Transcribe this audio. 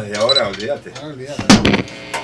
desde ahora, olvídate. Ah,